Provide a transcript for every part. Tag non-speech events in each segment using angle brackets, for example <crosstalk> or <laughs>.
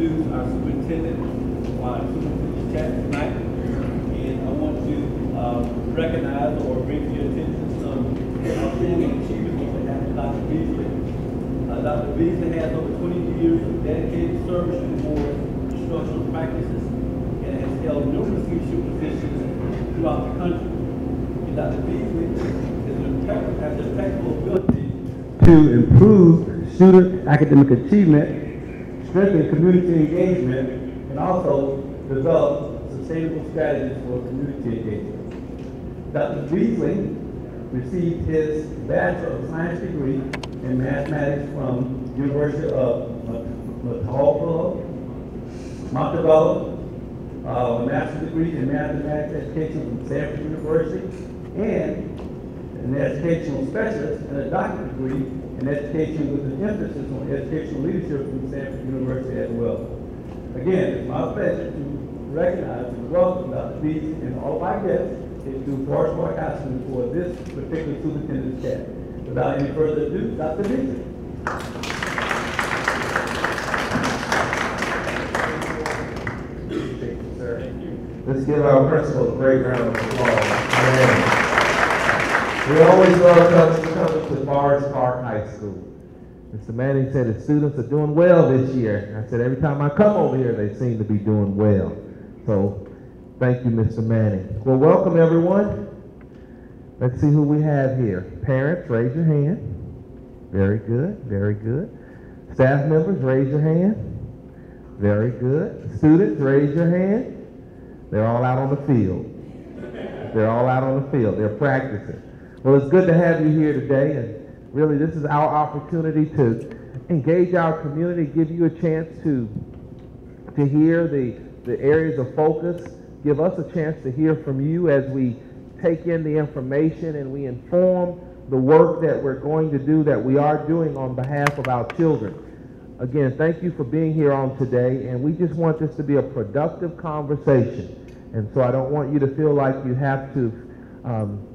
introduce our superintendent, uh, Superintendent tonight. And I want to, uh, recognize or bring to your attention some outstanding achievements on behalf of Dr. Beasley. Uh, Dr. Beasley has over twenty years of dedicated service in board instructional practices and has held numerous leadership positions throughout the country. And Dr. Beasley an has the impeccable ability to improve student academic achievement, strengthen community engagement, and also develop sustainable strategies for community engagement. Dr. Beasley received his Bachelor of Science degree in mathematics from University of Matauapa, Montevallo, uh, a master's degree in mathematics education from Samford University, and an educational specialist and a doctorate degree in education with an emphasis on educational leadership from Samford University as well. Again, it's my pleasure to recognize and welcome Dr. Beasley and all of our guests to Forest Park High School for this particular superintendent's chat. Without any further ado, Dr. Beasley. Thank you, sir. Let's give our principal a great round of applause. We always welcome coming to Forest Park High School. Mr. Manning said the students are doing well this year. I said every time I come over here, they seem to be doing well. So thank you, Mr. Manning. Well, welcome everyone. Let's see who we have here. Parents, raise your hand. Very good, very good. Staff members, raise your hand. Very good. Students, raise your hand. They're all out on the field. They're all out on the field. They're practicing. Well, it's good to have you here today, and really, this is our opportunity to engage our community, give you a chance to to hear the the areas of focus, give us a chance to hear from you as we take in the information and we inform the work that we're going to do, that we are doing on behalf of our children. Again, thank you for being here on today, and we just want this to be a productive conversation. And so I don't want you to feel like you have to um,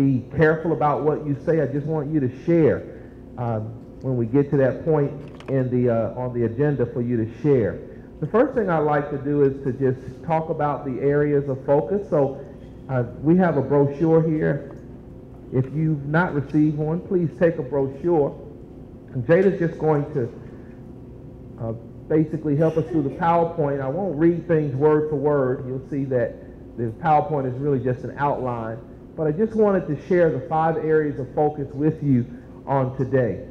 be careful about what you say. I just want you to share um, when we get to that point in the uh, on the agenda for you to share. The first thing I'd like to do is to just talk about the areas of focus. So uh, we have a brochure here. If you've not received one, please take a brochure. And Jada's just going to uh, basically help us through the PowerPoint. I won't read things word for word. You'll see that the PowerPoint is really just an outline. But I just wanted to share the five areas of focus with you on today.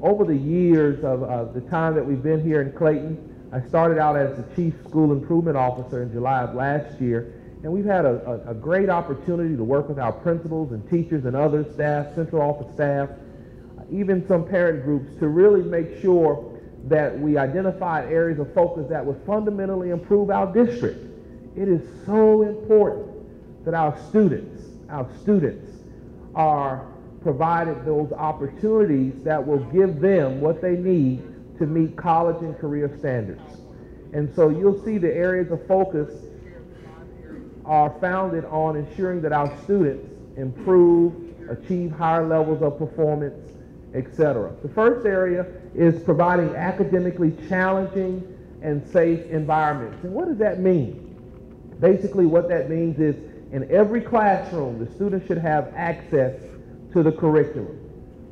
Over the years of the time that we've been here in Clayton, I started out as the Chief School Improvement Officer in July of last year, and we've had a, a, a great opportunity to work with our principals and teachers and other staff, central office staff, even some parent groups, to really make sure that we identified areas of focus that would fundamentally improve our district. It is so important that our students, our students are provided those opportunities that will give them what they need to meet college and career standards. And so you'll see the areas of focus are founded on ensuring that our students improve, achieve higher levels of performance, etc. The first area is providing academically challenging and safe environments. And what does that mean? Basically, what that means is in every classroom, the student should have access to the curriculum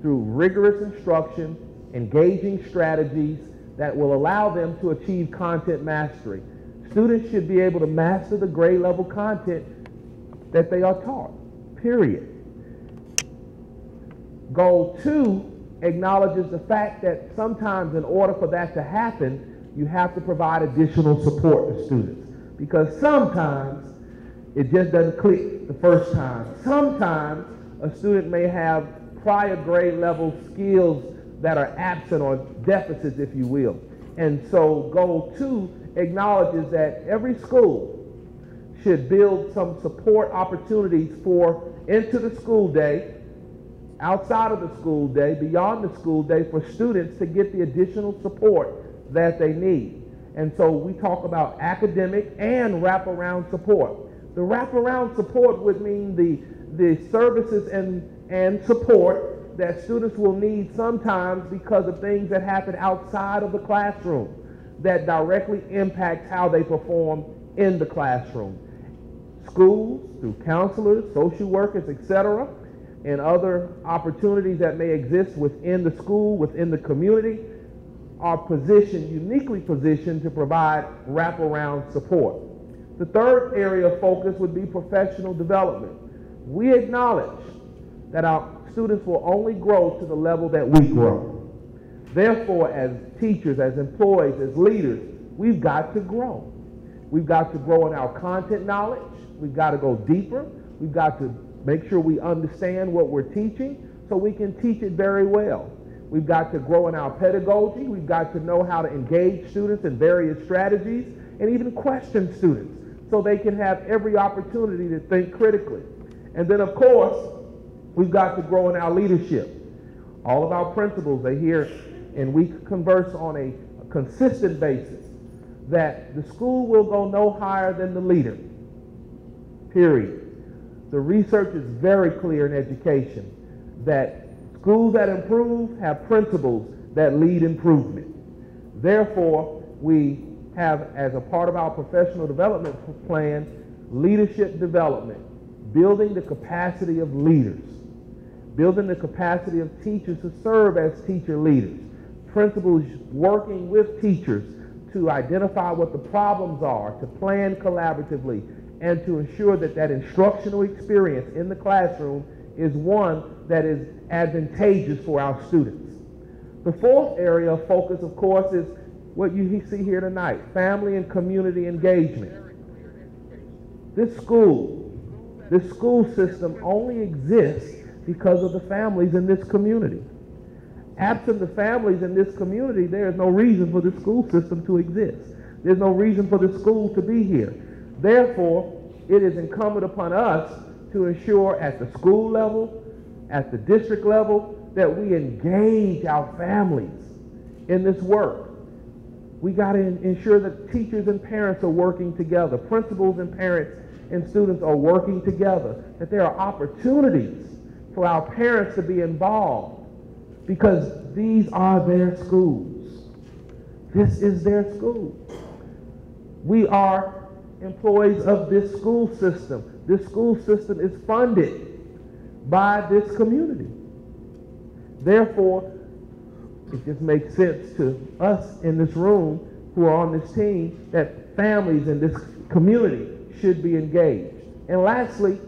through rigorous instruction, engaging strategies that will allow them to achieve content mastery. Students should be able to master the grade level content that they are taught, period. Goal two acknowledges the fact that sometimes in order for that to happen, you have to provide additional support to students. Because sometimes it just doesn't click the first time. Sometimes a student may have prior grade level skills that are absent or deficits, if you will. And so goal two acknowledges that every school should build some support opportunities for into the school day, outside of the school day, beyond the school day for students to get the additional support that they need. And so we talk about academic and wraparound support. The wraparound support would mean the, the services and, and support that students will need sometimes because of things that happen outside of the classroom. that directly impacts how they perform in the classroom. Schools, through counselors, social workers, etc., and other opportunities that may exist within the school, within the community, are positioned, uniquely positioned to provide wraparound support. The third area of focus would be professional development. We acknowledge that our students will only grow to the level that we grow. Therefore, as teachers, as employees, as leaders, we've got to grow. We've got to grow in our content knowledge. We've got to go deeper. We've got to make sure we understand what we're teaching so we can teach it very well. We've got to grow in our pedagogy. We've got to know how to engage students in various strategies and even question students so they can have every opportunity to think critically. And then, of course, we've got to grow in our leadership. All of our principals are here, and we converse on a consistent basis that the school will go no higher than the leader. Period. The research is very clear in education that schools that improve have principals that lead improvement. Therefore, we have as a part of our professional development plan leadership development, building the capacity of leaders, building the capacity of teachers to serve as teacher leaders, principals working with teachers to identify what the problems are, to plan collaboratively, and to ensure that that instructional experience in the classroom is one that is advantageous for our students. The fourth area of focus, of course, is what you see here tonight, family and community engagement. This school, this school system only exists because of the families in this community. Absent the families in this community, there is no reason for the school system to exist. There's no reason for the school to be here. Therefore, it is incumbent upon us to ensure at the school level, at the district level, that we engage our families in this work. We got to ensure that teachers and parents are working together, principals and parents and students are working together, that there are opportunities for our parents to be involved because these are their schools. This is their school. We are employees of this school system. This school system is funded by this community. Therefore, it just makes sense to us in this room who are on this team that families in this community should be engaged. And lastly,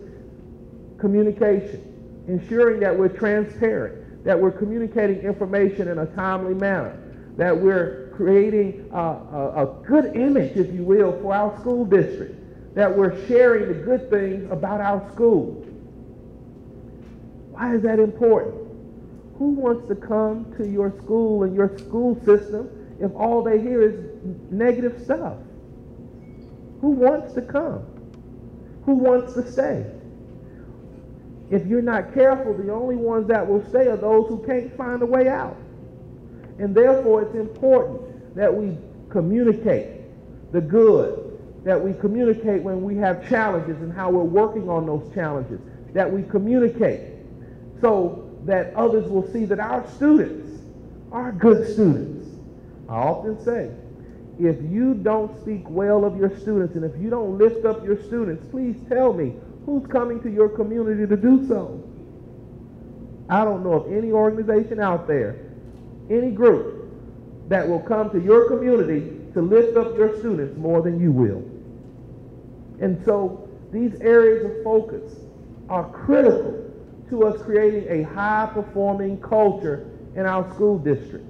communication, ensuring that we're transparent, that we're communicating information in a timely manner, that we're creating a, a, a good image, if you will, for our school district, that we're sharing the good things about our school. Why is that important? Who wants to come to your school and your school system if all they hear is negative stuff? Who wants to come? Who wants to stay? If you're not careful, the only ones that will stay are those who can't find a way out. And therefore, it's important that we communicate the good, that we communicate when we have challenges and how we're working on those challenges, that we communicate so that others will see that our students are good students. I often say, if you don't speak well of your students and if you don't lift up your students, please tell me who's coming to your community to do so. I don't know of any organization out there, any group, that will come to your community to lift up your students more than you will. And so these areas of focus are critical to us creating a high performing culture in our school district.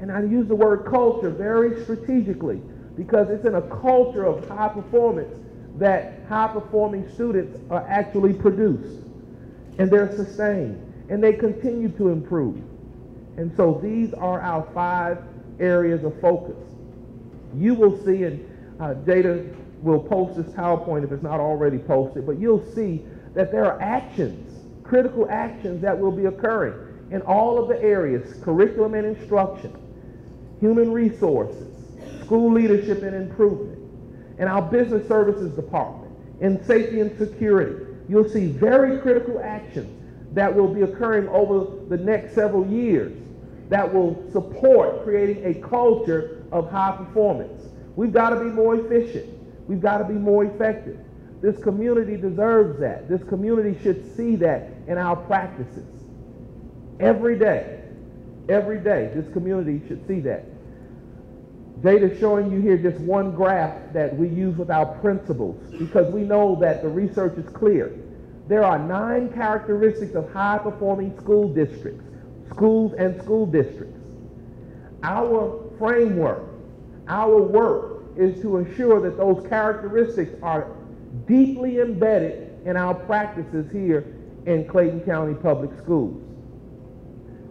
And I use the word culture very strategically because it's in a culture of high performance that high performing students are actually produced and they're sustained and they continue to improve. And so these are our five areas of focus. You will see, and uh, Jada will post this PowerPoint if it's not already posted, but you'll see that there are actions critical actions that will be occurring in all of the areas curriculum and instruction, human resources, school leadership and improvement, and our business services department, in safety and security. You'll see very critical actions that will be occurring over the next several years that will support creating a culture of high performance. We've got to be more efficient. We've got to be more effective. This community deserves that. This community should see that in our practices. Every day, every day, this community should see that. Data showing you here just one graph that we use with our principals because we know that the research is clear. There are nine characteristics of high performing school districts, schools and school districts. Our framework, our work is to ensure that those characteristics are deeply embedded in our practices here in Clayton County Public Schools.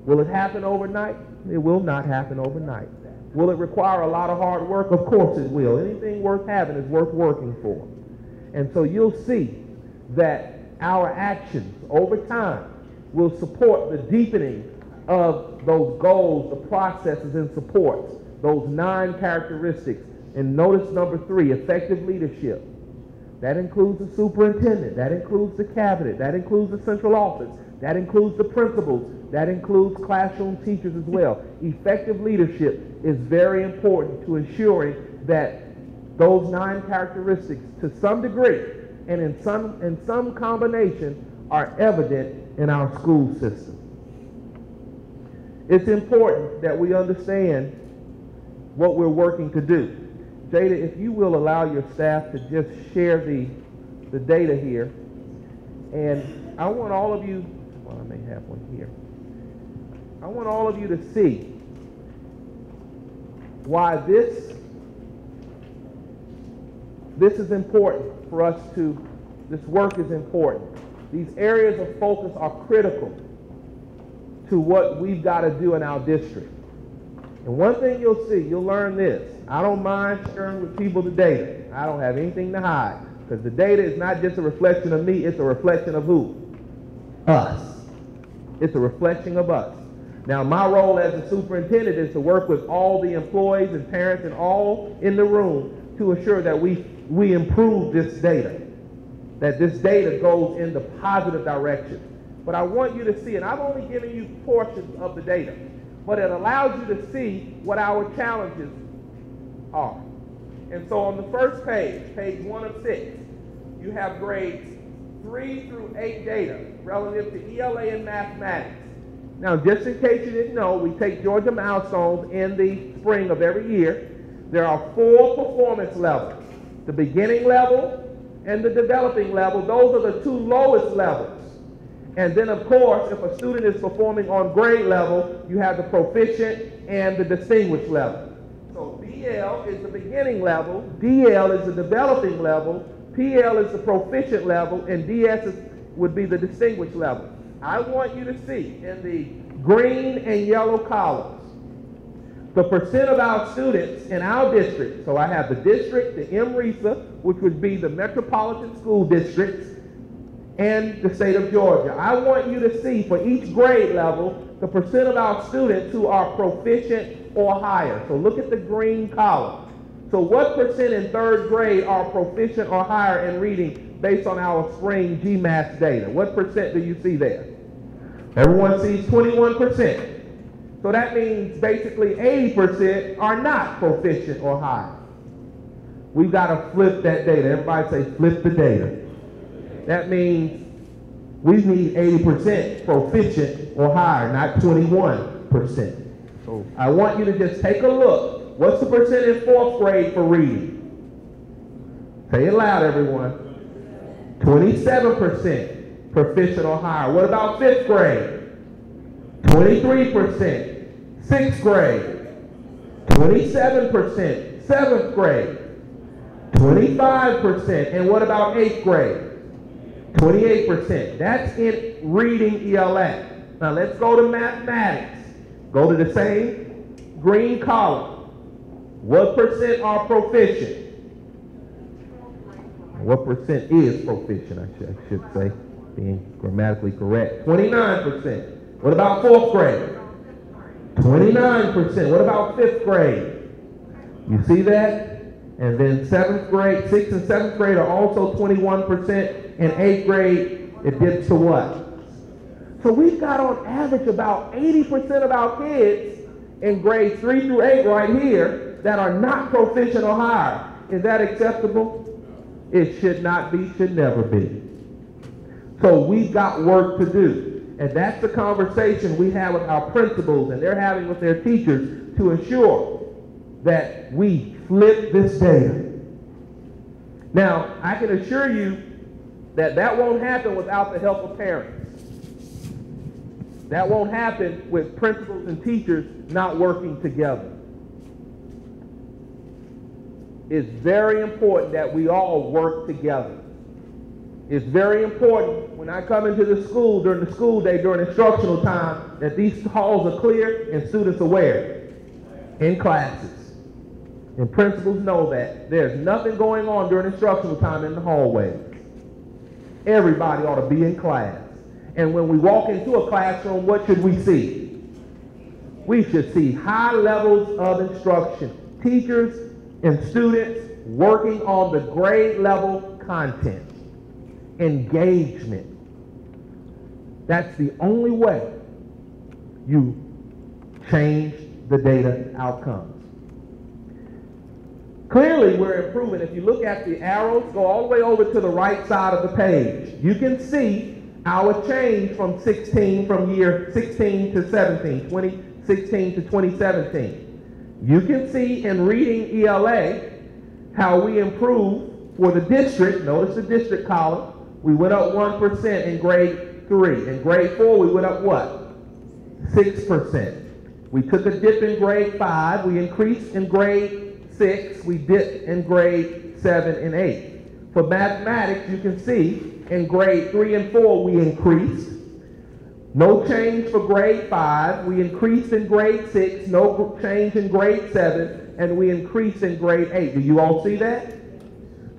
Will it happen overnight? It will not happen overnight. Will it require a lot of hard work? Of course it will. Anything worth having is worth working for. And so you'll see that our actions over time will support the deepening of those goals, the processes and supports, those nine characteristics. And notice number three, effective leadership. That includes the superintendent. That includes the cabinet. That includes the central office. That includes the principals. That includes classroom teachers as well. Effective leadership is very important to ensuring that those nine characteristics, to some degree and in some, in some combination, are evident in our school system. It's important that we understand what we're working to do. Jada, if you will allow your staff to just share the, the data here. And I want all of you, well, I may have one here. I want all of you to see why this this is important for us to this work is important. These areas of focus are critical to what we've got to do in our district. And one thing you'll see, you'll learn this. I don't mind sharing with people the data. I don't have anything to hide. Because the data is not just a reflection of me, it's a reflection of who? Us. It's a reflection of us. Now, my role as a superintendent is to work with all the employees and parents and all in the room to assure that we, we improve this data, that this data goes in the positive direction. But I want you to see, and I've only given you portions of the data, but it allows you to see what our challenges are. And so on the first page, page one of six, you have grades three through eight data relative to ELA and mathematics. Now, just in case you didn't know, we take Georgia milestones in the spring of every year. There are four performance levels the beginning level and the developing level. Those are the two lowest levels. And then, of course, if a student is performing on grade level, you have the proficient and the distinguished level. So BL is the beginning level, DL is the developing level, PL is the proficient level, and DS is, would be the distinguished level. I want you to see in the green and yellow columns the percent of our students in our district. So I have the district, the MRESA, which would be the metropolitan school districts, and the state of Georgia. I want you to see for each grade level the percent of our students who are proficient or higher. So look at the green column. So what percent in third grade are proficient or higher in reading based on our spring GMAS data. What percent do you see there? Everyone sees 21%. So that means basically 80% are not proficient or higher. We've got to flip that data. Everybody say flip the data. That means we need 80% proficient or higher, not 21%. So I want you to just take a look. What's the percent in fourth grade for reading? Say it loud, everyone. 27% proficient or higher. What about fifth grade? 23%. Sixth grade? 27%. Seventh grade? 25%. And what about eighth grade? 28%. That's in reading ELA. Now let's go to mathematics. Go to the same green column. What percent are proficient? What percent is proficient, I should, I should say, being grammatically correct? 29%. What about fourth grade? 29%. What about fifth grade? You see that? And then seventh grade, sixth and seventh grade are also 21%. And eighth grade, it dips to what? So we've got on average about 80% of our kids in grades 3 through 8 right here that are not proficient or higher. Is that acceptable? It should not be, should never be. So we've got work to do. And that's the conversation we have with our principals and they're having with their teachers to ensure that we flip this data. Now, I can assure you that that won't happen without the help of parents. That won't happen with principals and teachers not working together. It's very important that we all work together. It's very important when I come into the school during the school day, during instructional time, that these halls are clear and students aware in classes. And principals know that. There's nothing going on during instructional time in the hallway. Everybody ought to be in class. And when we walk into a classroom, what should we see? We should see high levels of instruction. Teachers and students working on the grade level content. Engagement. That's the only way you change the data outcomes. Clearly, we're improving. If you look at the arrows, go all the way over to the right side of the page. You can see our change from 16, from year 16 to 17, 2016 to 2017. You can see in reading ELA how we improved for the district. Notice the district column. We went up 1% in grade 3. In grade 4, we went up what? 6%. We took a dip in grade 5. We increased in grade 6. We dipped in grade 7 and 8. For mathematics, you can see in grade 3 and 4, we increased. No change for grade 5. We increased in grade 6. No change in grade 7. And we increased in grade 8. Do you all see that?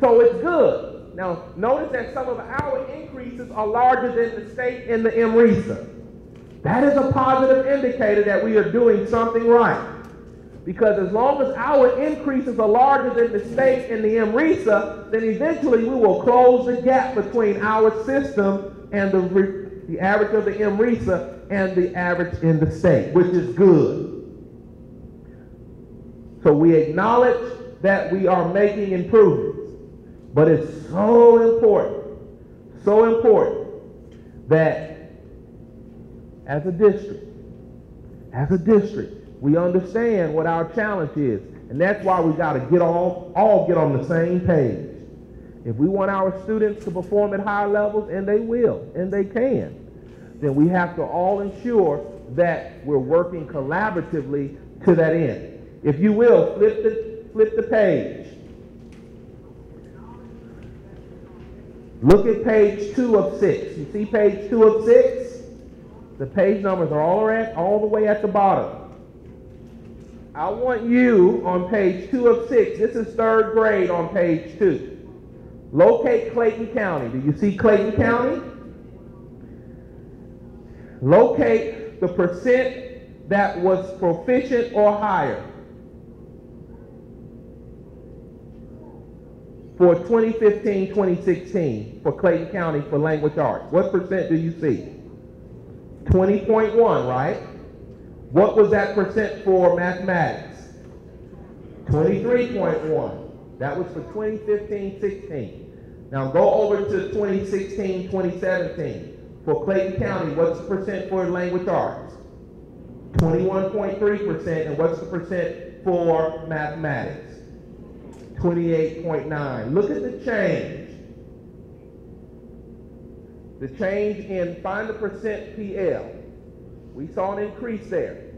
So it's good. Now, notice that some of our increases are larger than the state in the MRESA. That is a positive indicator that we are doing something right. Because as long as our increases are larger than the state in the MRESA, then eventually we will close the gap between our system and the the average of the MRESA and the average in the state, which is good. So we acknowledge that we are making improvements, but it's so important, so important that as a district, as a district, we understand what our challenge is. And that's why we got to get all, all get on the same page. If we want our students to perform at higher levels, and they will, and they can, then we have to all ensure that we're working collaboratively to that end. If you will, flip the, flip the page. Look at page two of six. You see page two of six? The page numbers are all, at, all the way at the bottom. I want you on page two of six. This is third grade on page two. Locate Clayton County. Do you see Clayton County? Locate the percent that was proficient or higher for 2015-2016 for Clayton County for language arts. What percent do you see? 20.1, right? What was that percent for mathematics? 23.1. That was for 2015-16. Now go over to 2016-2017. For Clayton County, what's the percent for language arts? 21.3%. And what's the percent for mathematics? 28.9. Look at the change. The change in find the percent PL. We saw an increase there.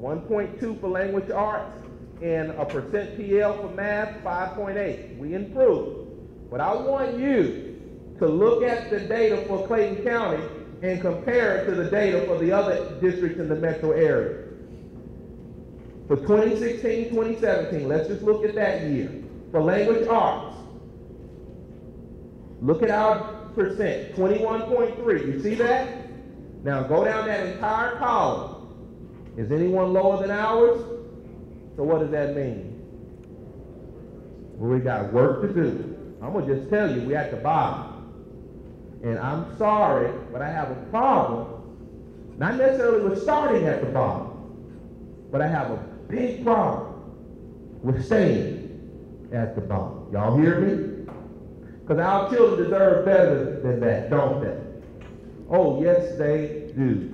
1.2 for language arts and a percent PL for math, 5.8. We improved. But I want you to look at the data for Clayton County and compare it to the data for the other districts in the metro area. For 2016, 2017, let's just look at that year. For language arts, look at our percent, 21.3. You see that? Now go down that entire column. Is anyone lower than ours? So what does that mean? Well, we got work to do. I'm going to just tell you, we're at the bottom. And I'm sorry, but I have a problem Not necessarily with starting at the bottom, but I have a big problem with staying at the bottom. Y'all hear me? Because our children deserve better than that, don't they? Oh, yes, they do.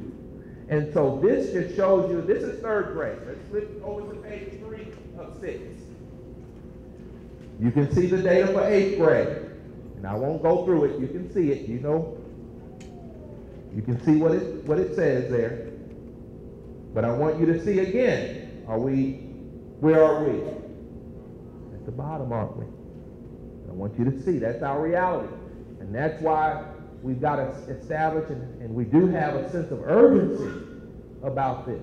And so this just shows you, this is third grade. Let's flip over to page three of six. You can see the data for eighth grade. And I won't go through it. You can see it. You know. You can see what it what it says there. But I want you to see again. Are we where are we? At the bottom, aren't we? I want you to see. That's our reality. And that's why we've got to establish and, and we do have a sense of urgency about this.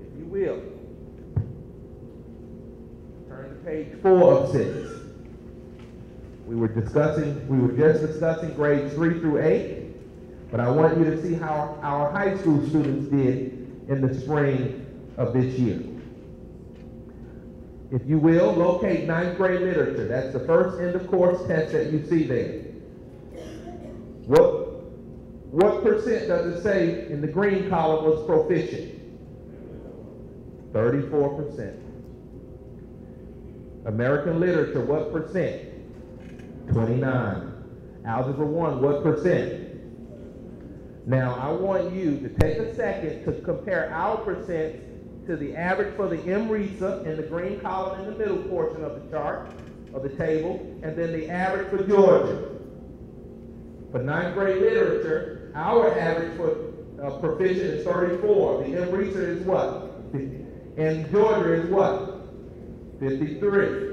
If you will, turn to page four of six. We were discussing, we were just discussing grades three through eight, but I want you to see how our high school students did in the spring of this year. If you will, locate ninth grade literature. That's the first end of course test that you see there. What, what percent does it say in the green column was proficient? 34%. American literature, what percent? 29. Algebra 1, what percent? Now, I want you to take a second to compare our percent to the average for the MRESA in the green column in the middle portion of the chart, of the table, and then the average for Georgia. For ninth grade literature, our average for uh, proficient is 34. The MRESA is what? And Georgia is what? 53.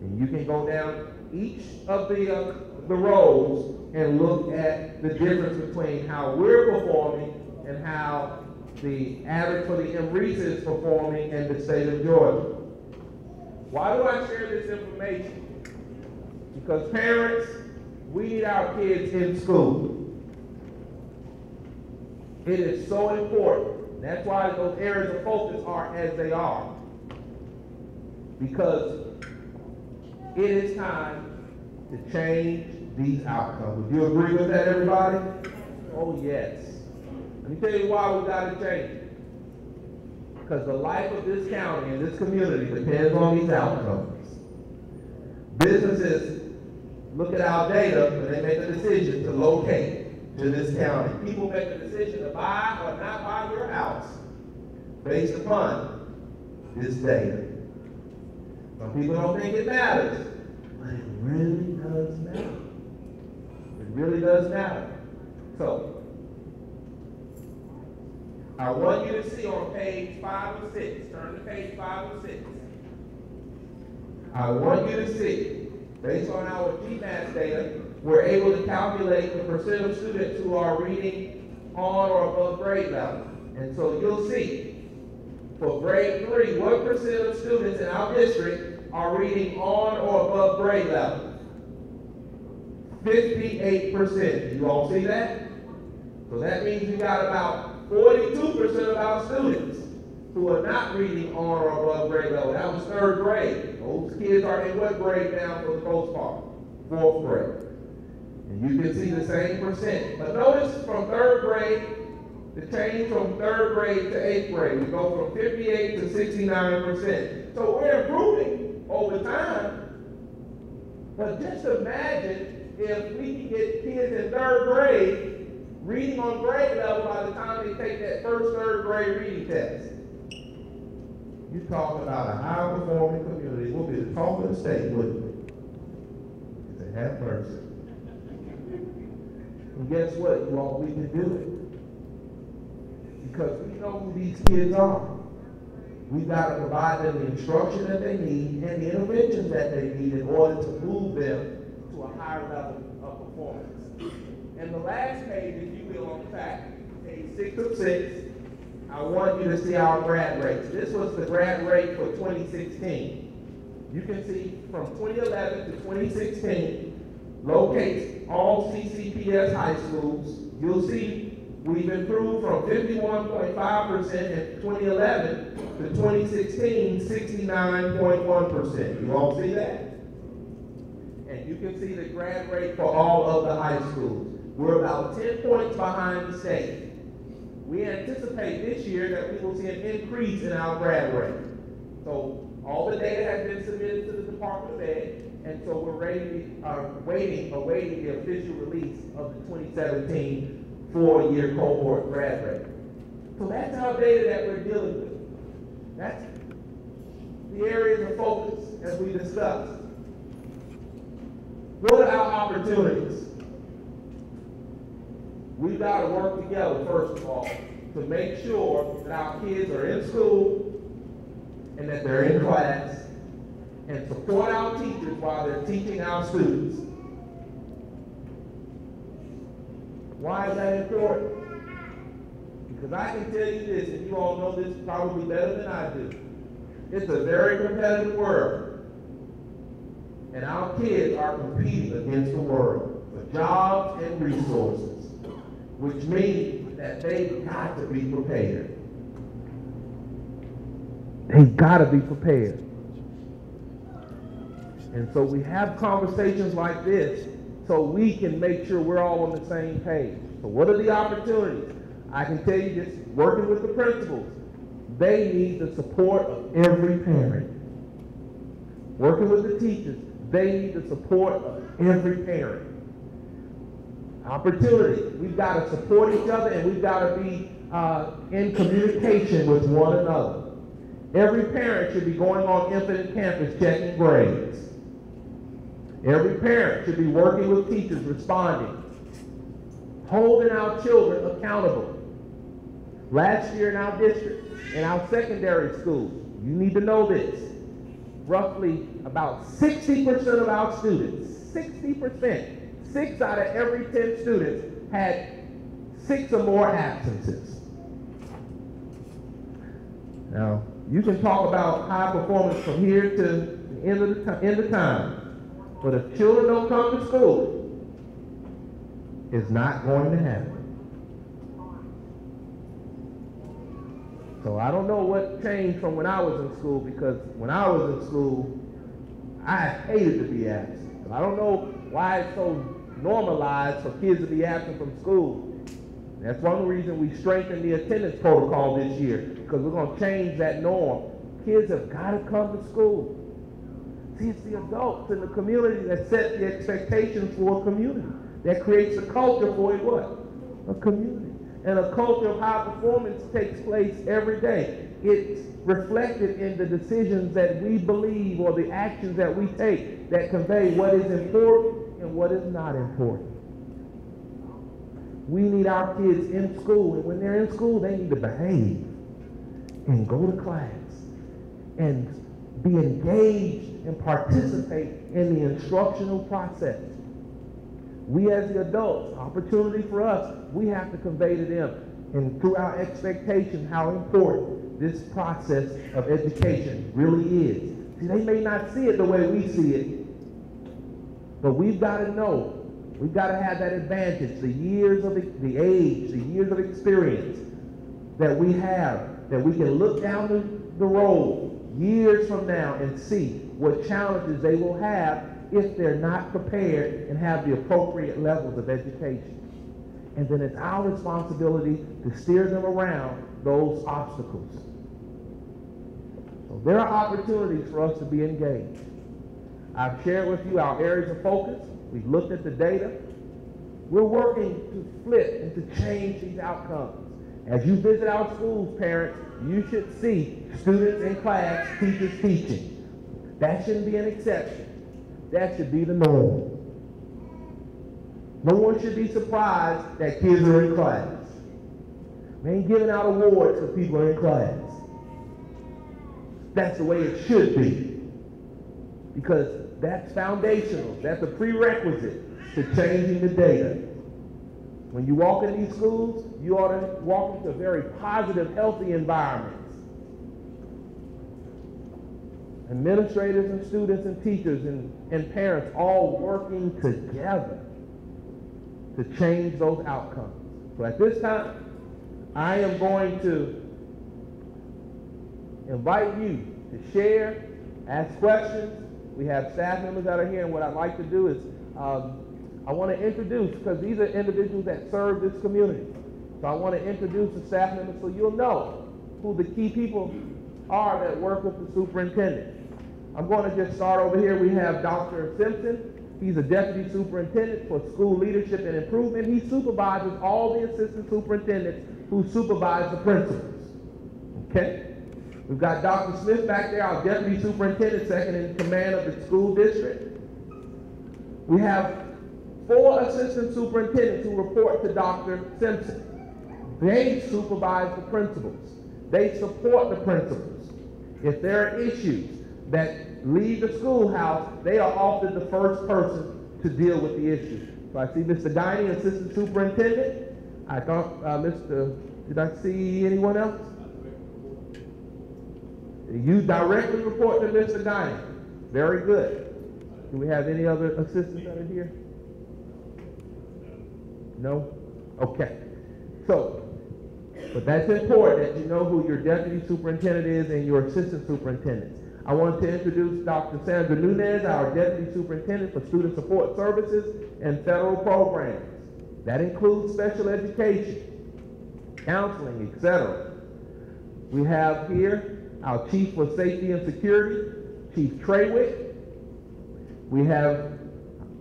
And you can go down each of the, uh, the rows and look at the difference between how we're performing and how the average for the MRESA is performing in the state of Georgia. Why do I share this information? Because parents, we need our kids in school. It is so important. That's why those areas of focus are as they are. Because it is time to change these outcomes. Would you agree with that, everybody? Oh, yes. Let me tell you why we got to change it. Because the life of this county and this community depends on these outcomes. Businesses look at our data when they make a decision to locate to this county. People make a decision to buy or not buy your house based upon this data. Some people don't think it matters, but it really does matter. It really does matter. So, I want you to see on page five or six, turn to page five or six. I want you to see, based on our GMAS data, we're able to calculate the percent of students who are reading on or above grade level. And so you'll see, for grade three, what percent of students in our district are reading on or above grade level? 58%. You all see that? So that means you got about 42% of our students who are not reading on or above grade level. That was third grade. Those kids are in what grade now for the most part? Fourth grade. And you can see the same percent. But notice from third grade, the change from third grade to eighth grade. We go from 58 to 69%. So we're improving over time. But just imagine if we can get kids in third grade reading on grade level by the time they take that first third grade reading test. You're talking about a high performing community. We'll be the talk of the state, wouldn't we? It's a half person. And guess what? You all, we can do it. Because we know who these kids are. We've got to provide them the instruction that they need and the interventions that they need in order to move them to a higher level of performance. And the last page, if you will, on the back, page six of six, I want you to see our grad rates. This was the grad rate for 2016. You can see from 2011 to 2016, locates all CCPS high schools. You'll see we've improved from 51.5% in 2011 to 2016, 69.1%. You all see that? And And you can see the grad rate for all of the high schools. We're about 10 points behind the state. We anticipate this year that we will see an increase in our grad rate. So all the data has been submitted to the Department of Ed, and so we're ready, uh, waiting, awaiting the official release of the 2017 four-year cohort grad rate. So that's our data that we're dealing with. That's the areas of focus as we discussed. What are our opportunities? We've got to work together, first of all, to make sure that our kids are in school and that they're in class and support our teachers while they're teaching our students. Why is that important? Because I can tell you this, and you all know this probably better than I do. It's a very competitive world. And our kids are competing against the world for jobs and resources, which means that they've got to be prepared. They've got to be prepared. And so we have conversations like this so we can make sure we're all on the same page. So what are the opportunities? I can tell you just working with the principals, they need the support of every parent. Working with the teachers, they need the support of every parent. Opportunity, we've got to support each other and we've got to be uh, in communication with one another. Every parent should be going on Infinite Campus checking grades. Every parent should be working with teachers, responding, holding our children accountable. Last year in our district, in our secondary schools, you need to know this. Roughly about 60% of our students, 60%, six out of every 10 students had six or more absences. Now, you can talk about high performance from here to the end of the end of time. But if children don't come to school, it's not going to happen. So I don't know what changed from when I was in school because when I was in school, I hated to be absent. I don't know why it's so normalized for kids to be absent from school. That's one reason we strengthened the attendance protocol this year because we're going to change that norm. Kids have got to come to school. See, it's the adults in the community that set the expectations for a community. That creates a culture for a what? A community. And a culture of high performance takes place every day. It's reflected in the decisions that we believe or the actions that we take that convey what is important and what is not important. We need our kids in school, and when they're in school, they need to behave and go to class and be engaged and participate in the instructional process. We as the adults, opportunity for us, we have to convey to them and through our expectation how important this process of education really is. See, they may not see it the way we see it, but we've got to know We've got to have that advantage, the years of the, age, the years of experience that we have, that we can look down the, the road years from now and see what challenges they will have if they're not prepared and have the appropriate levels of education. And then it's our responsibility to steer them around those obstacles. So there are opportunities for us to be engaged. I've shared with you our areas of focus. We've looked at the data. We're working to flip and to change these outcomes. As you visit our schools, parents, you should see students in class, teachers teaching. That shouldn't be an exception. That should be the norm. No one should be surprised that kids are in class. We ain't giving out awards for people in class. That's the way it should be. Because that's foundational. That's a prerequisite to changing the data. When you walk in these schools, you ought to walk into very positive, healthy environments. Administrators and students and teachers and, and parents all working together to change those outcomes. So at this time, I am going to invite you to share, ask questions, We have staff members that are here, and what I'd like to do is, um, I want to introduce, because these are individuals that serve this community. So I want to introduce the staff members so you'll know who the key people are that work with the superintendent. I'm going to just start over here. We have Dr. Simpson. He's a deputy superintendent for school leadership and improvement. He supervises all the assistant superintendents who supervise the principals. Okay? We've got Dr. Smith back there, our deputy superintendent, second in command of the school district. We have four assistant superintendents who report to Dr. Simpson. They supervise the principals. They support the principals. If there are issues that leave the schoolhouse, they are often the first person to deal with the issue. So I see Mr. Guiney, assistant superintendent. I thought, uh, Mr. Did I see anyone else? You directly report to Mr. Guiney. Very good. Do we have any other assistants that are here? No? Okay. So, but that's important that you know who your deputy superintendent is and your assistant superintendents. I want to introduce Dr. Sandra Nunez, our deputy superintendent for student support services and federal programs. That includes special education, counseling, etc. We have here our chief for safety and security, Chief Treywick. We have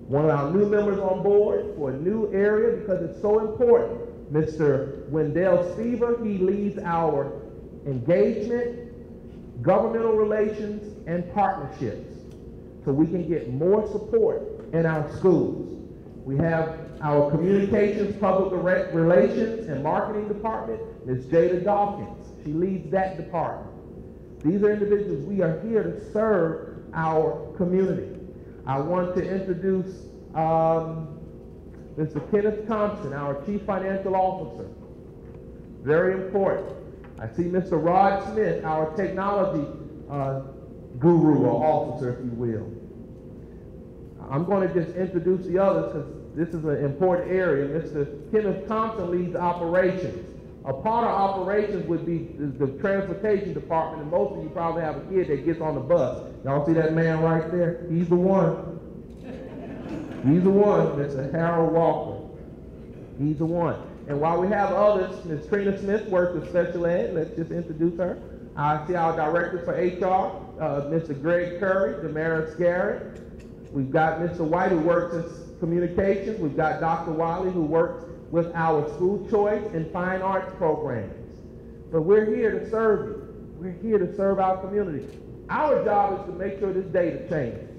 one of our new members on board for a new area because it's so important. Mr. Wendell Stever, he leads our engagement, governmental relations, and partnerships so we can get more support in our schools. We have our communications, public relations, and marketing department, Ms. Jada Dawkins. She leads that department. These are individuals, we are here to serve our community. I want to introduce um, Mr. Kenneth Thompson, our Chief Financial Officer. Very important. I see Mr. Rod Smith, our technology uh, guru or officer, if you will. I'm going to just introduce the others because this is an important area. Mr. Kenneth Thompson leads operations. A part of operations would be the, transportation department, and most of you probably have a kid that gets on the bus. Y'all see that man right there? He's the one. He's the one, Mr. Harold Walker. He's the one. And while we have others, Ms. Trina Smith works with special ed. Let's just introduce her. I see our director for HR, uh, Mr. Greg Curry, Damaris Garrett. We've got Mr. White who works in communications. We've got Dr. Wiley who works with our school choice and fine arts programs. But we're here to serve you. We're here to serve our community. Our job is to make sure this data changes.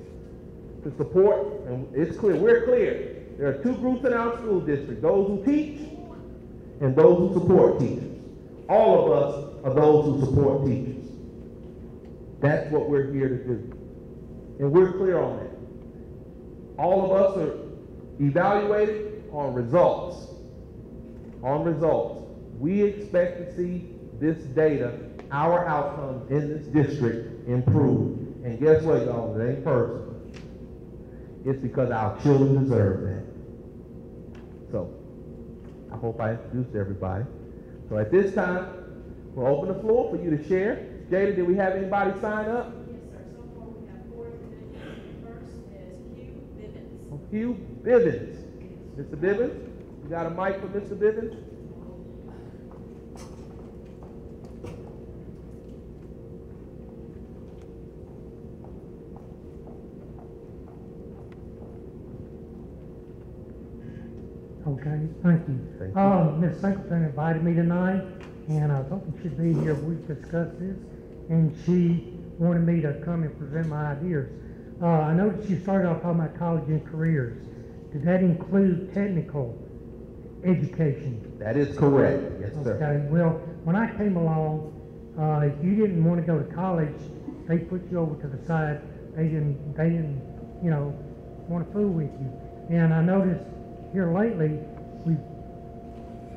To support, and it's clear, we're clear. There are two groups in our school district, those who teach and those who support teachers. All of us are those who support teachers. That's what we're here to do. And we're clear on that. All of us are evaluated on results. On results. We expect to see this data, our outcomes in this district improve. And guess what, y'all? It ain't personal. It's because our children deserve that. So, I hope I introduced everybody. So at this time, we'll open the floor for you to share. Jada, did we have anybody sign up? Yes, sir. So far, we have four individuals. First is Hugh Bivens. Oh, Hugh Bivens. Mr. Bivens, you got a mic for Mr. Bivens? Okay, thank you. Thank you. Um, Ms. Singleton invited me tonight, and I was hoping she'd be here. We discussed this, and she wanted me to come and present my ideas. Uh, I noticed you started off talking about college and careers. Does that include technical education? That is correct. Yes, sir. Okay, well, when I came along, uh, if you didn't want to go to college, they put you over to the side. They didn't, they didn't, you know, want to fool with you. And I noticed here lately, we,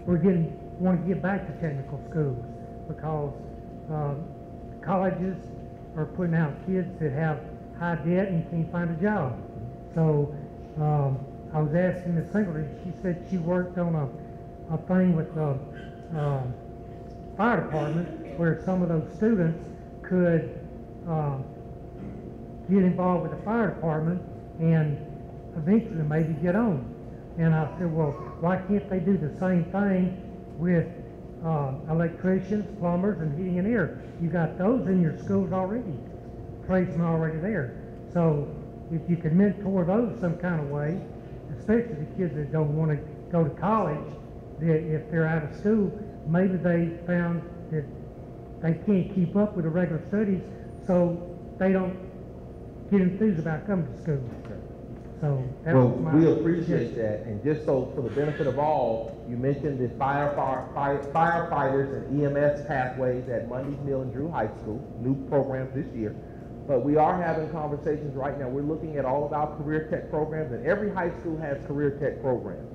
we're getting, want to get back to technical schools because, uh, colleges are putting out kids that have high debt and can't find a job. So, um, I was asking Ms. Singleton, she said she worked on a, a thing with the, uh, fire department where some of those students could, uh, get involved with the fire department and eventually maybe get on. And I said, well, why can't they do the same thing with uh, electricians, plumbers, and heating and air? You got those in your schools already, tradesmen already there. So if you could mentor those some kind of way, especially the kids that don't want to go to college, that if they're out of school, maybe they found that they can't keep up with the regular studies, so they don't get enthused about coming to school. So that Well, was my. we appreciate that, and just so, for the benefit of all, you mentioned the firefighter, firefighters and EMS pathways at Mundy's Mill and Drew High School, new programs this year. But we are having conversations right now, we're looking at all of our career tech programs, and every high school has career tech programs.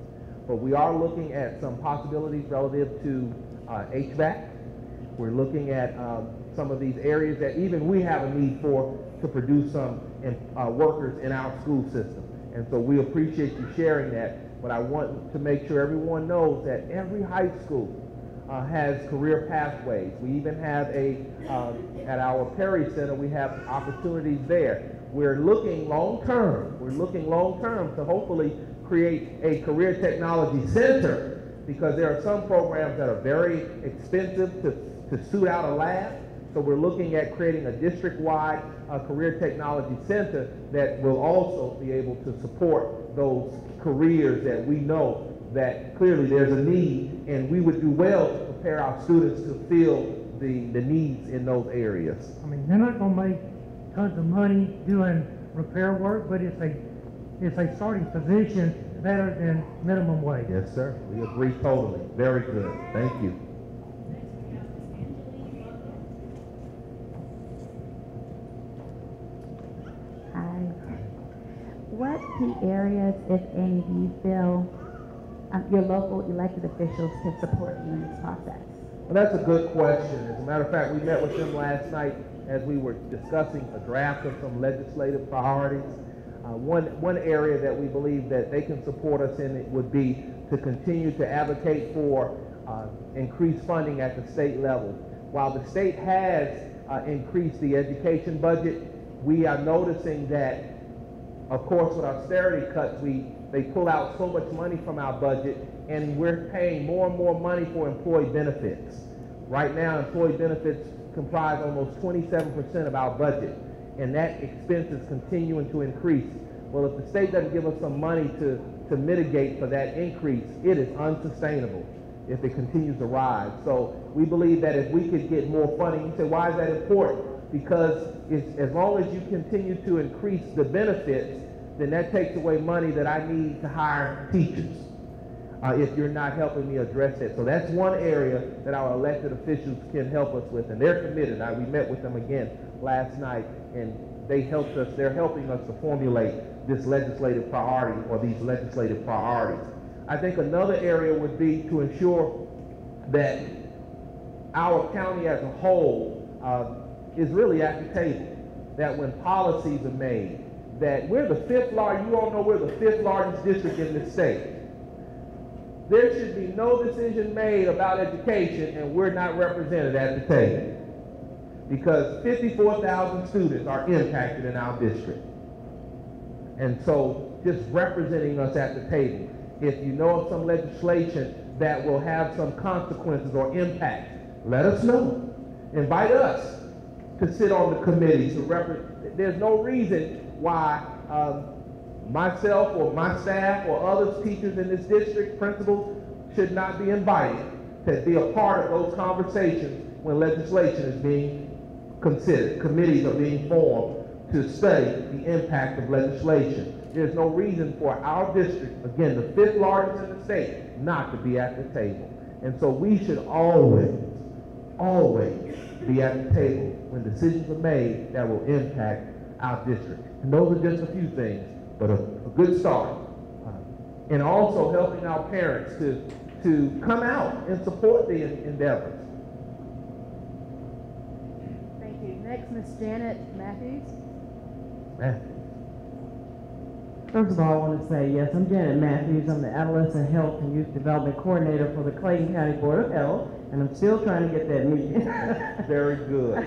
But we are looking at some possibilities relative to uh, HVAC. We're looking at um, some of these areas that even we have a need for to produce some uh, workers in our school system. And so we appreciate you sharing that. But I want to make sure everyone knows that every high school uh, has career pathways. We even have a, uh, at our Perry Center, we have opportunities there. We're looking long term, we're looking long term to hopefully create a career technology center because there are some programs that are very expensive to, to suit out a lab. So we're looking at creating a district-wide uh, career technology center that will also be able to support those careers that we know that clearly there's a need and we would do well to prepare our students to fill the, the needs in those areas. I mean, they're not gonna make tons of money doing repair work, but it's a, it's a starting position better than minimum wage. Yes, sir. We agree totally. Very good. Thank you. Next, we have Ms. Angeline Butler. Hi. What key areas, if any, do you feel um, your local elected officials can support you in this process? Well, that's a good question. As a matter of fact, we met with them last night as we were discussing a draft of some legislative priorities. Uh, one, one area that we believe that they can support us in it would be to continue to advocate for uh, increased funding at the state level. While the state has uh, increased the education budget, we are noticing that of course, with austerity cuts, we, they pull out so much money from our budget, and we're paying more and more money for employee benefits. Right now, employee benefits comprise almost 27% of our budget, and that expense is continuing to increase. Well, if the state doesn't give us some money to, to mitigate for that increase, it is unsustainable if it continues to rise. So we believe that if we could get more funding, you say, why is that important? Because as long as you continue to increase the benefits, then that takes away money that I need to hire teachers. Uh, if you're not helping me address that. So that's one area that our elected officials can help us with, and they're committed. Now, we met with them again last night, and they helped us, they're helping us to formulate this legislative priority or these legislative priorities. I think another area would be to ensure that our county as a whole uh, is really at the table. That when policies are made, that we're the fifth largest, you all know we're the fifth largest district in the state. There should be no decision made about education and we're not represented at the table. Because 54,000 students are impacted in our district. And so just representing us at the table. If you know of some legislation that will have some consequences or impact, let us know. Invite us to sit on the committee to represent. There's no reason why um, myself or my staff or other teachers in this district, principals, should not be invited to be a part of those conversations when legislation is being considered. Committees are being formed to study the impact of legislation. There's no reason for our district, again, the fifth largest in the state, not to be at the table. And so we should always, always be at the table when decisions are made that will impact our district. And those are just a few things, but a, a good start. Uh, and also helping our parents to, to come out and support the en- endeavors. Thank you. Next, Ms. Janet Matthews. Man. First of all, I want to say, yes, I'm Janet Matthews. I'm the Adolescent Health and Youth Development Coordinator for the Clayton County Board of Health, and I'm still trying to get that meeting. <laughs> Very good.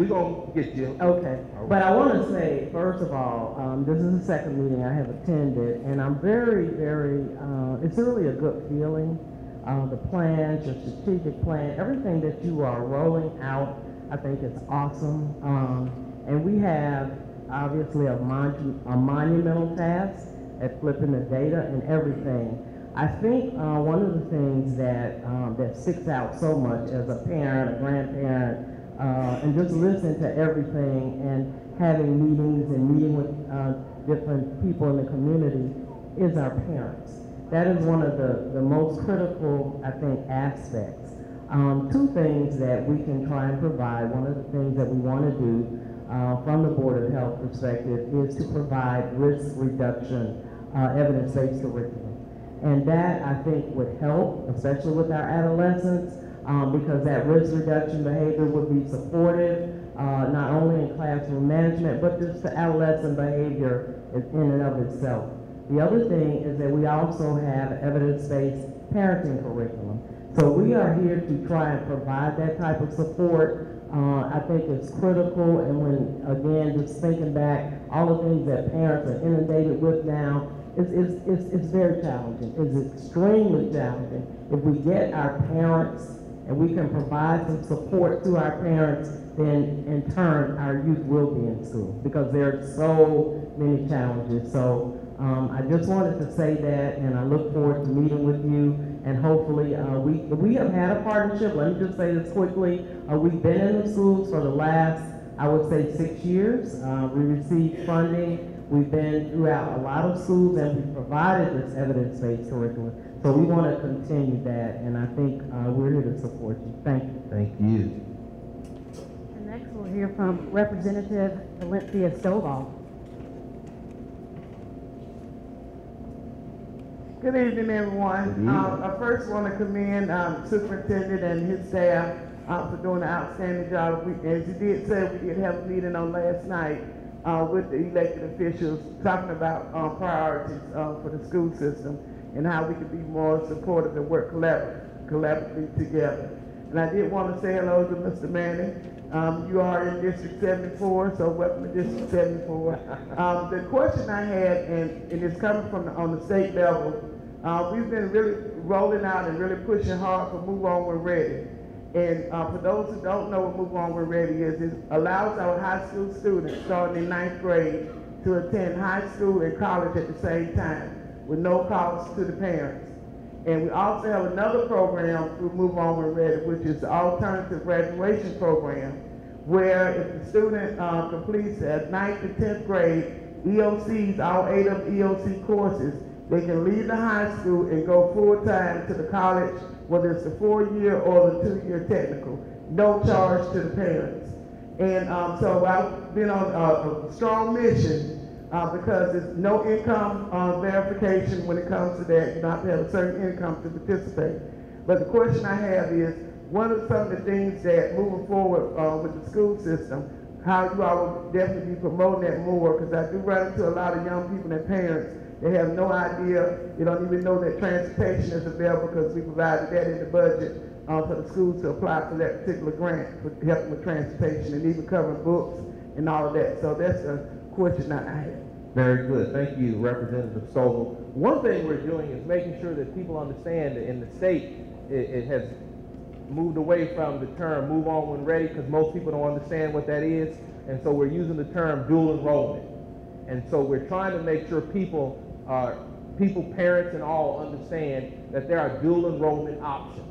We're gonna get you. Okay, but I want to say, first of all, um, this is the second meeting I have attended, and I'm very, very, uh, it's really a good feeling. Uh, the plans, your strategic plan, everything that you are rolling out, I think is awesome. Um, and we have obviously a mon- a monumental task at flipping the data and everything. I think, uh, one of the things that, um, that sticks out so much as a parent, a grandparent, uh, and just listening to everything and having meetings and meeting with uh, different people in the community is our parents. That is one of the, the most critical, I think, aspects. Um, two things that we can try and provide, one of the things that we want to do uh, from the Board of Health perspective is to provide risk reduction, uh, evidence-based curriculum. And that, I think, would help, especially with our adolescents, um, because that risk reduction behavior would be supportive, uh, not only in classroom management, but just the adolescent behavior in and of itself. The other thing is that we also have evidence-based parenting curriculum. So we are here to try and provide that type of support. Uh, I think it's critical, and when, again, just thinking back, all the things that parents are inundated with now, it's, it's, it's, it's very challenging. It's extremely challenging. If we get our parents and we can provide some support to our parents, then in turn, our youth will be in school because there are so many challenges. So um, I just wanted to say that, and I look forward to meeting with you. And hopefully, uh, we we have had a partnership. Let me just say this quickly: uh, we've been in the schools for the last, I would say, six years. Uh, we received funding. We've been throughout a lot of schools, and we provided this evidence-based curriculum. So we want to continue that, and I think uh, we're here to support you. Thank you. Thank you. And next, we'll hear from Representative Valencia Stovall. Good evening, everyone. Good evening. Um, I first want to commend um, Superintendent and his staff uh, for doing an outstanding job. We, as you did say, we did have a meeting on last night uh, with the elected officials talking about uh, priorities uh, for the school system and how we could be more supportive and work collabor- collaboratively together. And I did want to say hello to Mr. Manning. Um, you are in District 74, so welcome to District 74. <laughs> um, the question I had, and, and it's coming from the, on the state level, uh, we've been really rolling out and really pushing hard for Move On When Ready. And uh, for those who don't know what Move On When Ready is, it allows our high school students starting in ninth grade to attend high school and college at the same time with no cost to the parents. And we also have another program through Move On When Ready, which is the alternative graduation program, where if the student uh, completes at ninth and tenth grade EOCs, all eight of EOC courses, they can leave the high school and go full time to the college, whether it's the four-year or the two-year technical, no charge to the parents. And um, so I've been on a, a strong mission uh, because there's no income uh, verification when it comes to that. You have to have a certain income to participate. But the question I have is, one of some of the things that moving forward uh, with the school system, how you all definitely be promoting that more, because I do run into a lot of young people and parents they have no idea, they don't even know that transportation is available because we provided that in the budget uh, for the schools to apply for that particular grant for helping with transportation and even covering books and all of that. So that's a question that I have. Very good. Thank you, Representative Stovall. One thing we're doing is making sure that people understand that in the state, it, it has moved away from the term move on when ready because most people don't understand what that is. And so we're using the term dual enrollment. And so we're trying to make sure people, uh, people, parents and all understand that there are dual enrollment options.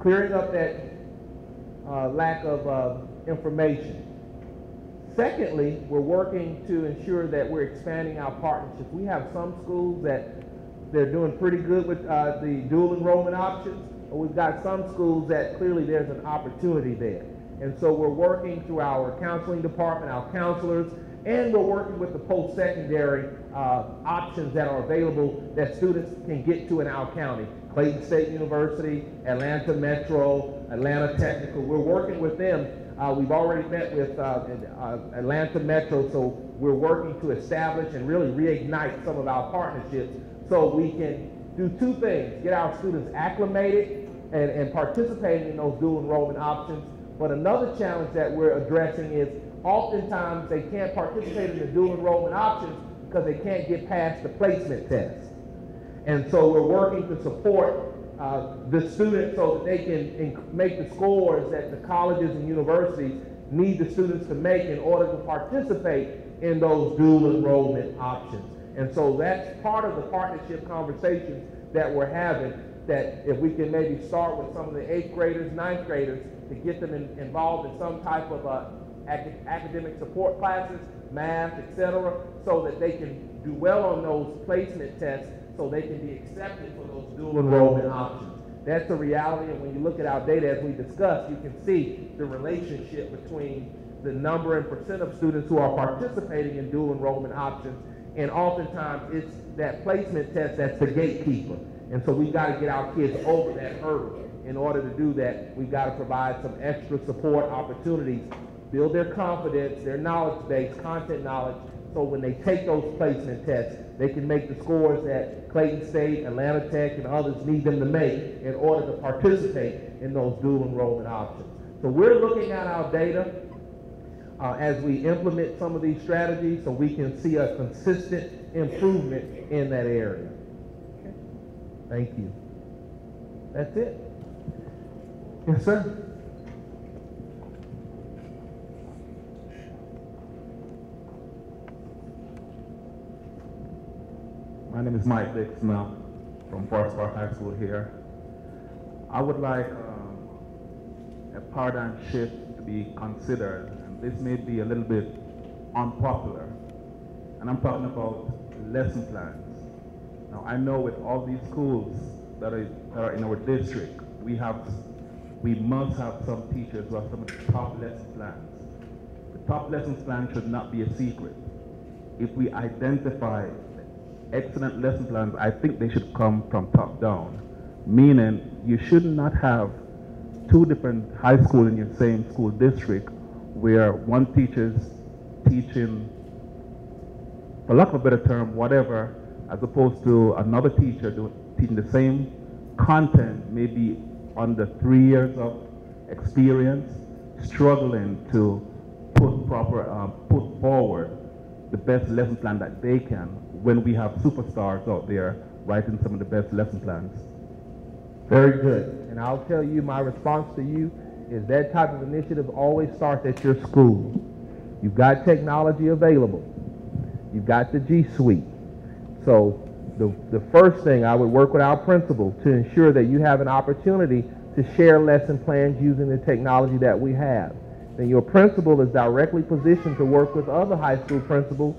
Clearing up that uh, lack of uh, information. Secondly, we're working to ensure that we're expanding our partnerships. We have some schools that they're doing pretty good with uh, the dual enrollment options, but we've got some schools that clearly there's an opportunity there. And so we're working through our counseling department, our counselors, and we're working with the post-secondary uh, options that are available that students can get to in our county. Clayton State University, Atlanta Metro, Atlanta Technical. We're working with them. Uh, we've already met with uh, uh, Atlanta Metro, so we're working to establish and really reignite some of our partnerships so we can do two things, get our students acclimated and, and participating in those dual enrollment options. But another challenge that we're addressing is oftentimes they can't participate in the dual enrollment options because they can't get past the placement test. And so we're working to support uh, the students so that they can make the scores that the colleges and universities need the students to make in order to participate in those dual enrollment options. And so that's part of the partnership conversations that we're having, that if we can maybe start with some of the eighth graders, ninth graders, to get them in- involved in some type of uh, ac- academic support classes, math, et cetera, so that they can do well on those placement tests, so they can be accepted for those dual enrollment options. That's the reality, and when you look at our data as we discussed, you can see the relationship between the number and percent of students who are participating in dual enrollment options, and oftentimes it's that placement test that's the gatekeeper. And so we've got to get our kids over that hurdle. In order to do that, we've got to provide some extra support opportunities, build their confidence, their knowledge base, content knowledge, so when they take those placement tests, they can make the scores that Clayton State, Atlanta Tech, and others need them to make in order to participate in those dual enrollment options. So we're looking at our data uh, as we implement some of these strategies so we can see a consistent improvement in that area. Thank you. That's it. Yes, sir. My name is Mike Dixon from Forest Park High School here. I would like um, a paradigm shift to be considered, and this may be a little bit unpopular. And I'm talking about lesson plans. Now, I know with all these schools that are, that are in our district, we have, we must have some teachers who have some of the top lesson plans. The top lesson plan should not be a secret. If we identify excellent lesson plans, I think they should come from top down. Meaning, you should not have two different high schools in your same school district where one teacher's teaching, for lack of a better term, whatever, as opposed to another teacher do, teaching the same content, maybe under three years of experience, struggling to put proper, uh, put forward the best lesson plan that they can when we have superstars out there writing some of the best lesson plans. Very good. And I'll tell you, my response to you is that type of initiative always starts at your school. You've got technology available. You've got the G Suite. So the, the first thing I would work with our principal to ensure that you have an opportunity to share lesson plans using the technology that we have. Then your principal is directly positioned to work with other high school principals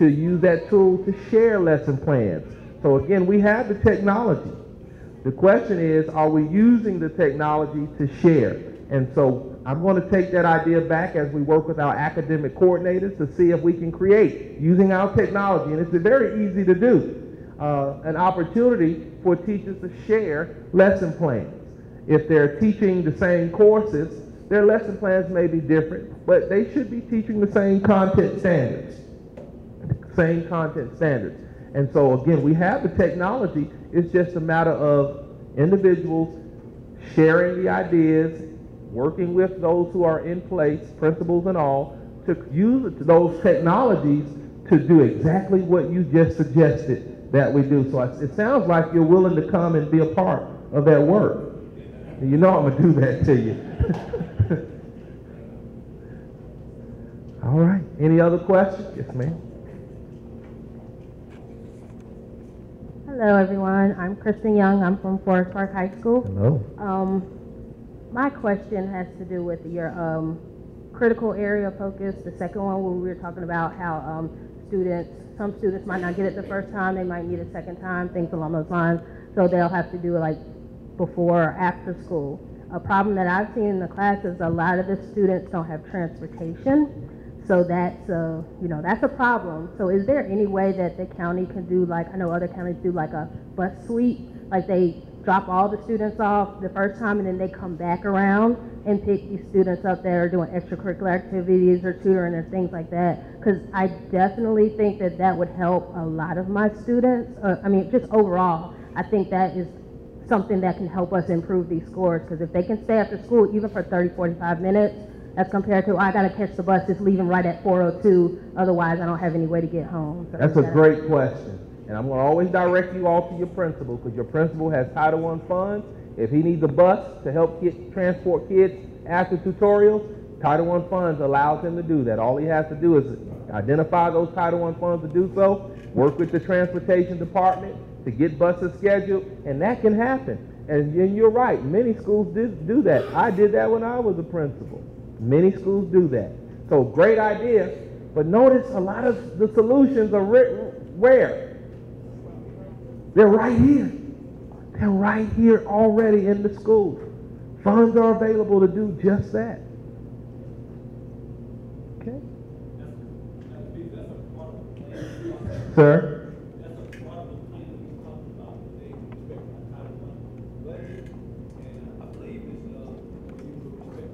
to use that tool to share lesson plans. So again, we have the technology. The question is, are we using the technology to share? And so I'm going to take that idea back as we work with our academic coordinators to see if we can create, using our technology, and it's very easy to do, uh, an opportunity for teachers to share lesson plans. If they're teaching the same courses, their lesson plans may be different, but they should be teaching the same content standards. Same content standards. And so again, we have the technology. It's just a matter of individuals sharing the ideas, working with those who are in place, principals and all, to use those technologies to do exactly what you just suggested that we do. So it sounds like you're willing to come and be a part of that work. You know I'm going to do that to you. <laughs> all right. Any other questions? Yes, ma'am. Hello, everyone. I'm Kristen Young. I'm from Forest Park High School. Hello. Um, my question has to do with your um, critical area focus. The second one, where we were talking about how um, students, some students might not get it the first time, they might need a second time, things along those lines. So they'll have to do it like before or after school. A problem that I've seen in the class is a lot of the students don't have transportation. So that's a, you know, that's a problem. So is there any way that the county can do like, I know other counties do like a bus sweep, like they drop all the students off the first time and then they come back around and pick these students up that are doing extracurricular activities or tutoring or things like that. Because I definitely think that that would help a lot of my students. Uh, I mean, just overall, I think that is something that can help us improve these scores. Because if they can stay after school even for 30, 45 minutes, as compared to, oh, I gotta catch the bus, it's leaving right at 4:02, otherwise I don't have any way to get home. So That's a great question. And I'm gonna always direct you all to your principal, because your principal has Title I funds. If he needs a bus to help get, transport kids after tutorials, Title I funds allows him to do that. All he has to do is identify those Title I funds to do so, work with the transportation department to get buses scheduled, and that can happen. And, and you're right, many schools do, do that. I did that when I was a principal. Many schools do that. So great idea, but notice a lot of the solutions are written where? They're right here. They're right here already in the schools. Funds are available to do just that. Okay? Sir? That's a part of the plan we talked about today, with respect to our Title I budget. And I believe it's, uh, with respect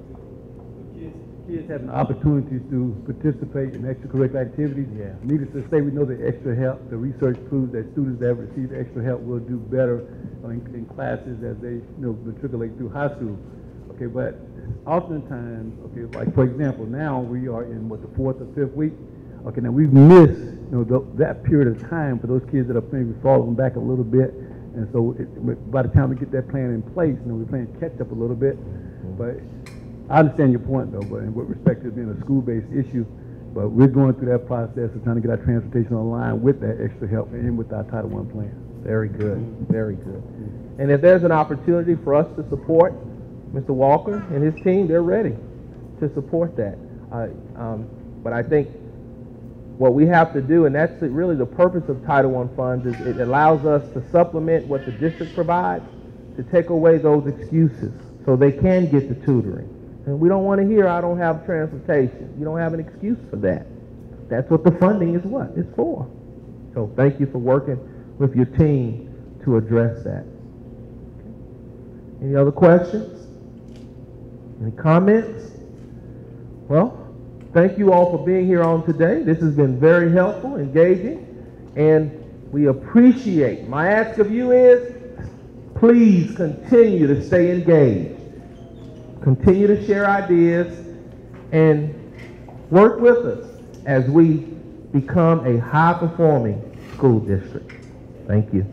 to the kids, Kids having opportunities to participate in extracurricular activities. Yeah. Needless to say, we know that extra help, the research proves that students that receive extra help will do better uh, in, in classes as they, you know, matriculate through high school. Okay, but oftentimes, okay, like for example, now we are in what, the fourth or fifth week? Okay, now we've missed, you know, tho- that period of time for those kids that are maybe falling back a little bit. And so it, by the time we get that plan in place, you know, we're playing catch up a little bit. Mm-hmm. But I understand your point though, but with respect to being a school-based issue, but we're going through that process of trying to get our transportation online with that extra help and with our Title I plan. Very good, very good. And if there's an opportunity for us to support Mr. Walker and his team, they're ready to support that. Uh, um, but I think what we have to do, and that's really the purpose of Title I funds, is it allows us to supplement what the district provides, to take away those excuses, so they can get the tutoring. And we don't want to hear, I don't have transportation. You don't have an excuse for that. That's what the funding is what, it's for. So thank you for working with your team to address that. Any other questions? Any comments? Well, thank you all for being here on today. This has been very helpful, engaging, and we appreciate. My ask of you is, please continue to stay engaged. Continue to share ideas and work with us as we become a high-performing school district. Thank you.